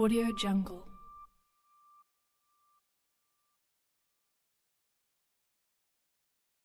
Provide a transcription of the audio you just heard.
Audio Jungle.